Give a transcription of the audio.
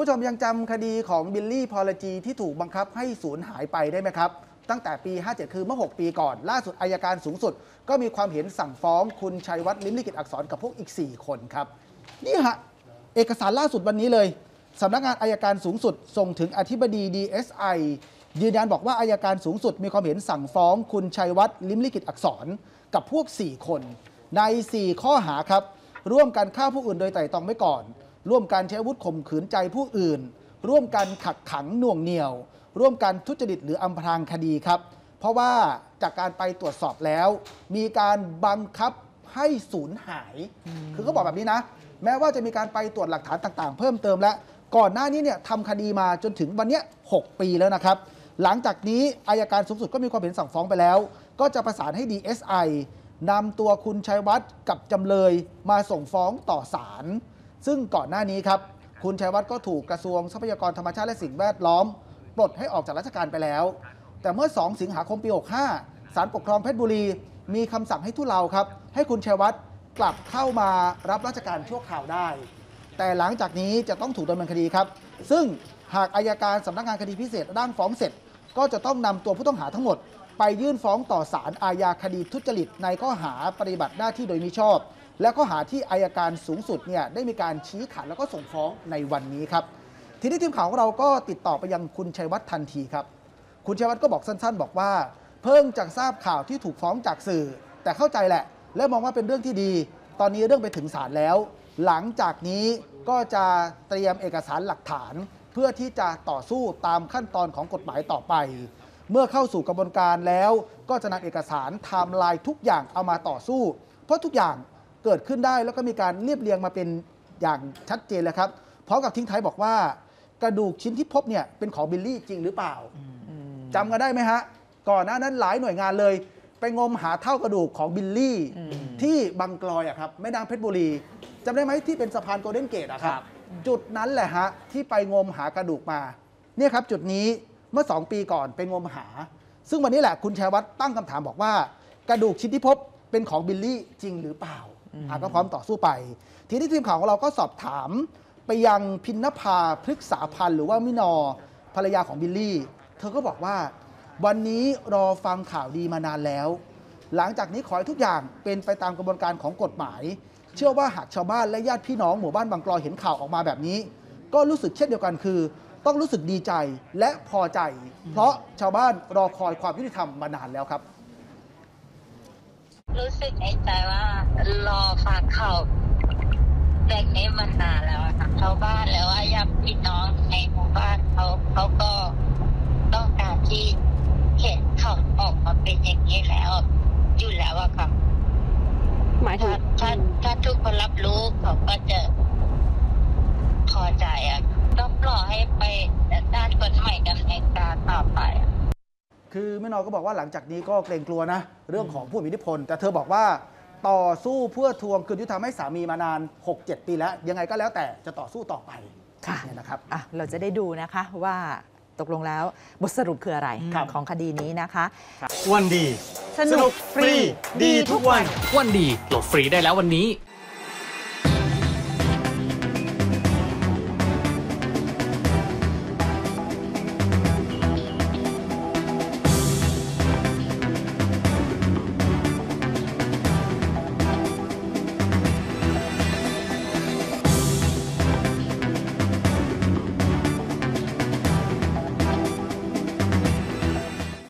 ผู้ชมยังจำคดีของบิลลี่พอละจีที่ถูกบังคับให้สูญหายไปได้ไหมครับ ตั้งแต่ปี 57 คือเมื่อ 6 ปีก่อน ล่าสุดอัยการสูงสุด ก็มีความเห็นสั่งฟ้องคุณชัยวัฒน์ลิ้มลิขิตอักษรกับพวกอีก 4 คนครับ นี่ฮะ เอกสารล่าสุดวันนี้เลยสำนักงานอัยการสูงสุด ส่งถึงอธิบดี DSI ยืนยันบอกว่าอัยการสูงสุดมีความเห็นสั่งฟ้องคุณชัยวัฒน์ลิ้มลิขิตอักษรกับพวก 4 คน ใน 4 ข้อหาครับร่วมกันฆ่าผู้อื่นโดยไตร่ตรองไว้ก่อน ร่วมกันใช้อาวุธข่มขืนใจผู้อื่น ร่วมกันขักขังหน่วงเหนี่ยว ร่วมกันทุจริตหรืออำพรางคดีครับ เพราะว่าจากการไปตรวจสอบแล้ว มีการบังคับให้สูญหาย คือเขาบอกแบบนี้นะ แม้ว่าจะมีการไปตรวจหลักฐานต่างๆ เพิ่มเติมแล้วก่อนหน้านี้เนี่ยทำคดีมาจนถึงวันนี้6ปีแล้วนะครับ หลังจากนี้อายการสูงสุดก็มีความเห็นสั่งฟ้องไปแล้ว ก็จะประสานให้ DSI นำตัวคุณชัยวัฒน์กับจำเลยมาส่งฟ้องต่อศาล ซึ่งก่อนหน้านี้ครับ คุณชัยวัฒน์ก็ถูกกระทรวงทรัพยากรธรรมชาติและสิ่งแวดล้อม ปลดให้ออกจากราชการไปแล้ว แต่เมื่อ 2 สิงหาคมปี 65ศาลปกครองเพชรบุรี มีคำสั่งให้ทุเลาครับ ให้คุณชัยวัฒน์กลับเข้ามารับราชการชั่วคราวได้ แต่หลังจากนี้จะต้องถูกดำเนินคดีครับ ซึ่งหากอายการสำนักงานคดีพิเศษร่างฟ้องเสร็จ ก็จะต้องนำตัวผู้ต้องหาทั้งหมด ไปยื่นฟ้องต่อศาลอาญาคดีทุจริตในข้อหาปฏิบัติหน้าที่โดยมิชอบ และข้อหาที่อายการสูงสุดเนี่ยได้มีการชี้ขาดแล้วก็ส่งฟ้องในวันนี้ครับทีนี้ทีมข่าวของเราก็ติดต่อไปยังคุณชัยวัฒน์ทันทีครับ คุณชัยวัฒน์ก็บอกสั้น ๆ บอกว่า เพิ่งจากทราบข่าวที่ถูกฟ้องจากสื่อ แต่เข้าใจแหละ และมองว่าเป็นเรื่องที่ดี ตอนนี้เรื่องไปถึงศาลแล้ว หลังจากนี้ก็จะเตรียมเอกสารหลักฐาน เพื่อที่จะต่อสู้ตามขั้นตอนของกฎหมายต่อไป เมื่อเข้าสู่กระบวนการแล้วก็จะนำเอกสารไทม์ไลน์ทุกอย่างเอามาต่อสู้ เพราะทุกอย่างเกิดขึ้นได้แล้วก็มีการเรียบเรียงมาเป็นอย่างชัดเจนเลยครับพร้อมกับทิ้งท้ายบอกว่า กระดูกชิ้นที่พบเนี่ยเป็นของบิลลี่จริงหรือเปล่าจำกันได้ไหมฮะ ก่อนหน้านั้นหลายหน่วยงานเลย ไปงมหาเถ้ากระดูกของบิลลี่ที่บางกลอยอะครับแม่น้ำเพชรบุรีจำได้ไหมที่เป็นสะพานโกลเด้นเกตอะครับ จุดนั้นแหละฮะที่ไปงมหากระดูกมา เนี่ยครับจุดนี้ เมื่อ 2 ปีก่อนไปงมหา ซึ่งวันนี้แหละคุณชัยวัฒน์ตั้งคำถามบอกว่า กระดูกชิ้นที่พบเป็นของบิลลี่จริงหรือเปล่าอะก็พร้อมต่อสู้ไป ทีนี้ทีมข่าวของเราก็สอบถามไปยังพิณนภาพฤกษาพรรณหรือว่ามึนอภรรยาของบิลลี่ เธอก็บอกว่า วันนี้รอฟังข่าวดีมานานแล้ว หลังจากนี้ขอให้ทุกอย่างเป็นไปตามกระบวนการของกฎหมาย เชื่อว่าหากชาวบ้านและญาติพี่น้องหมู่บ้านบางกลอยเห็นข่าวออกมาแบบนี้ ก็รู้สึกเช่นเดียวกันคือ ต้องรู้สึกดีใจและพอใจ เพราะชาวบ้านรอคอยความยุติธรรมมานานแล้วครับ รู้สึกในใจว่ารอฟังข่าวแบบนี้มานานแล้วอะค่ะชาวบ้านแล้วว่าญาติพี่น้องในหมู่บ้านเขาเขาก็ต้องการที่เห็นข่าวออกมาเป็นอย่างนี้แล้วอยู่แล้วอะค่ะหมายถึถ้างถ้าถ้าทุกคนรับรู้เขาก็จะพอใจอะ ต้องรอให้ไปด้านกฎหมายดำเนินการต่อไปอะคือแม่นอก็บอกว่าหลังจากนี้ก็เกรงกลัวนะ เรื่องของผู้มีอิทธิพล แต่เธอบอกว่าต่อสู้เพื่อทวงคืนยุติธรรมให้สามีมานาน 6-7 ปีแล้ว ยังไงก็แล้วแต่จะต่อสู้ต่อไปค่ะเนี่ยนะครับอะเราจะได้ดูนะคะว่าตกลงแล้วบทสรุปคืออะไรครับของคดีนี้นะคะ วันดี สนุกฟรี ดีทุกวัน วันดีโหลดฟรีได้แล้ววันนี้